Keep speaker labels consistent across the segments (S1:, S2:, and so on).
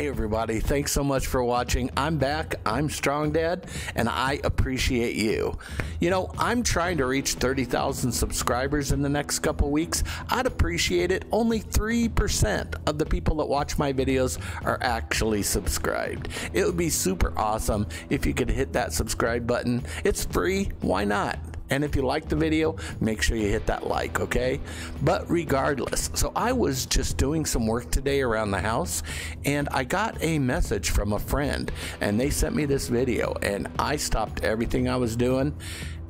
S1: Hey, everybody. Thanks so much for watching. I'm back. I'm Strong Dad, and I appreciate you. You know, I'm trying to reach 30,000 subscribers in the next couple weeks. I'd appreciate it. Only 3% of the people that watch my videos are actually subscribed. It would be super awesome if you could hit that subscribe button. It's free. Why not? And if you like the video, make sure you hit that like, okay? But regardless, so I was just doing some work today around the house and I got a message from a friend and they sent me this video and I stopped everything I was doing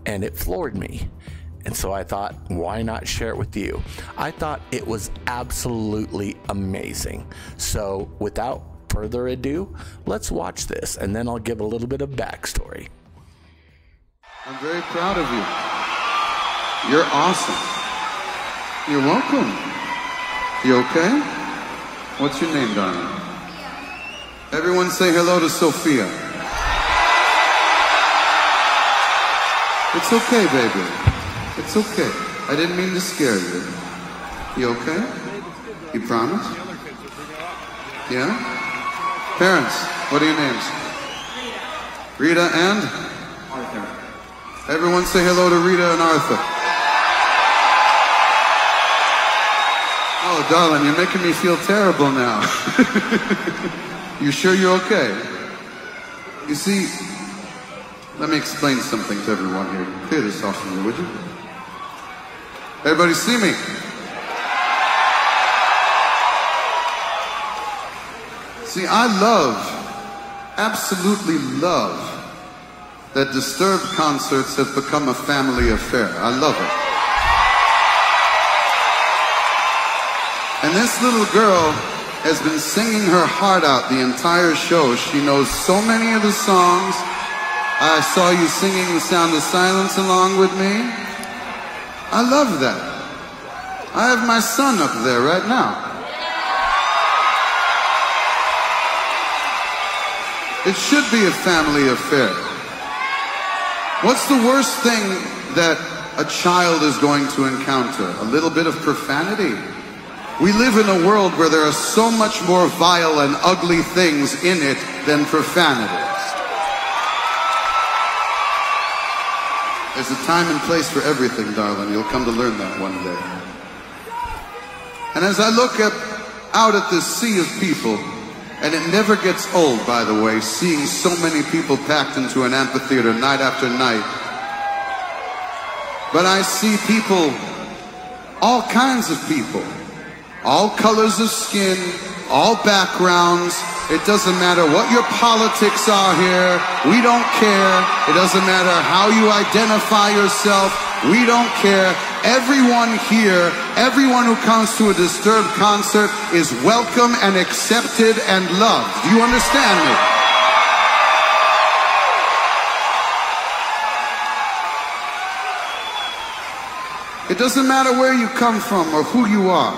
S1: and it floored me. And so I thought, why not share it with you? I thought it was absolutely amazing. So without further ado, let's watch this and then I'll give a little bit of backstory.
S2: I'm very proud of you. You're awesome. You're welcome. You okay? What's your name, darling? Everyone say hello to Sophia. It's okay, baby. It's okay. I didn't mean to scare you. You okay? You promise? Yeah? Parents, what are your names? Rita and? Arthur. Everyone say hello to Rita and Arthur. Oh, darling, you're making me feel terrible now. you sure you're okay? You see, let me explain something to everyone here. Clear this off from me, would you? Everybody see me? See, I love, absolutely love, that Disturbed concerts have become a family affair. I love it. And this little girl has been singing her heart out the entire show. She knows so many of the songs. I saw you singing The Sound of Silence along with me. I love that. I have my son up there right now. It should be a family affair. What's the worst thing that a child is going to encounter? A little bit of profanity. We live in a world where there are so much more vile and ugly things in it than profanity. There's a time and place for everything, darling. You'll come to learn that one day. And as I look at, out at this sea of people, and it never gets old, by the way, seeing so many people packed into an amphitheater night after night. But I see people, all kinds of people, all colors of skin, all backgrounds. It doesn't matter what your politics are here. We don't care. It doesn't matter how you identify yourself. We don't care. Everyone here, everyone who comes to a Disturbed concert is welcome and accepted and loved. Do you understand me? It doesn't matter where you come from or who you are.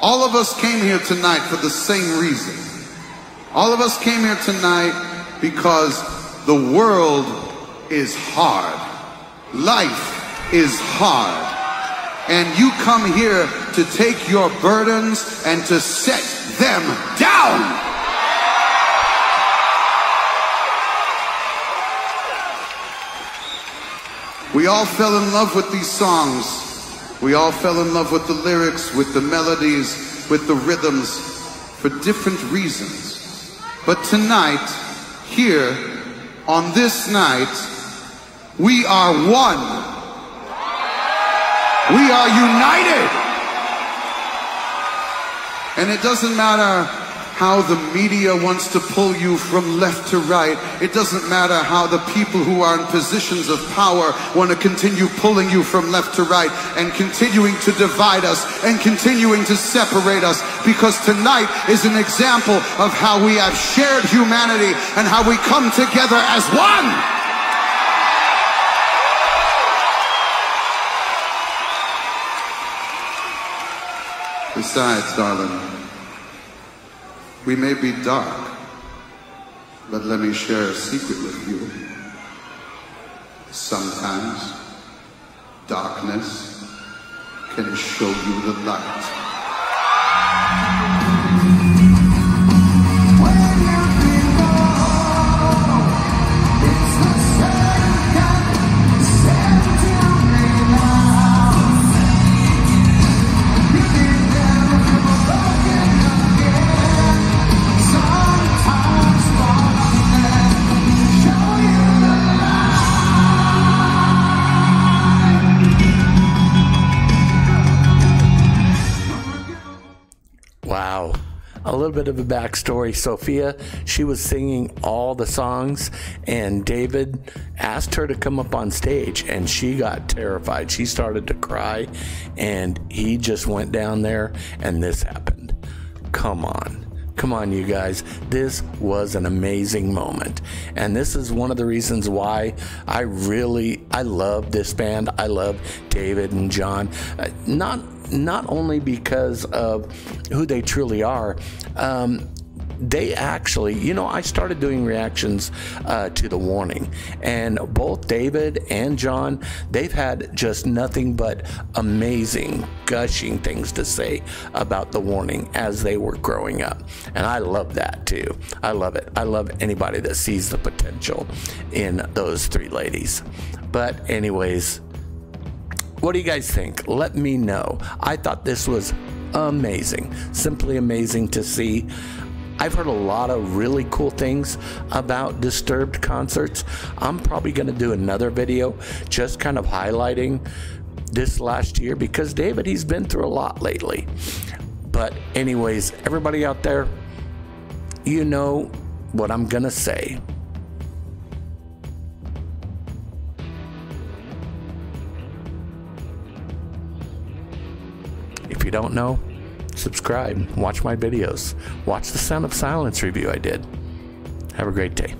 S2: All of us came here tonight for the same reason. All of us came here tonight because the world is hard. Life is hard. And you come here to take your burdens and to set them down. We all fell in love with these songs. We all fell in love with the lyrics, with the melodies, with the rhythms for different reasons. But tonight, here, on this night, we are one. We are united. And it doesn't matter how the media wants to pull you from left to right. It doesn't matter how the people who are in positions of power want to continue pulling you from left to right and continuing to divide us and continuing to separate us because tonight is an example of how we have shared humanity and how we come together as one. Besides, darling, we may be dark, but let me share a secret with you. Sometimes darkness can show you the light.
S1: A little bit of a backstory. Sophia, she was singing all the songs, and David asked her to come up on stage, and she got terrified. She started to cry, and he just went down there, and this happened. Come on. Come on, you guys. This was an amazing moment. And this is one of the reasons why I really I love this band. I love David and John. Uh, not not only because of who they truly are, um, they actually, you know, I started doing reactions uh, to the warning, and both David and John, they've had just nothing but amazing, gushing things to say about the warning as they were growing up. And I love that too. I love it. I love anybody that sees the potential in those three ladies. But, anyways, what do you guys think? Let me know. I thought this was amazing, simply amazing to see. I've heard a lot of really cool things about Disturbed concerts. I'm probably going to do another video just kind of highlighting this last year because David, he's been through a lot lately. But, anyways, everybody out there, you know what I'm going to say. Don't know, subscribe, watch my videos, watch the Sound of Silence review I did. Have a great day.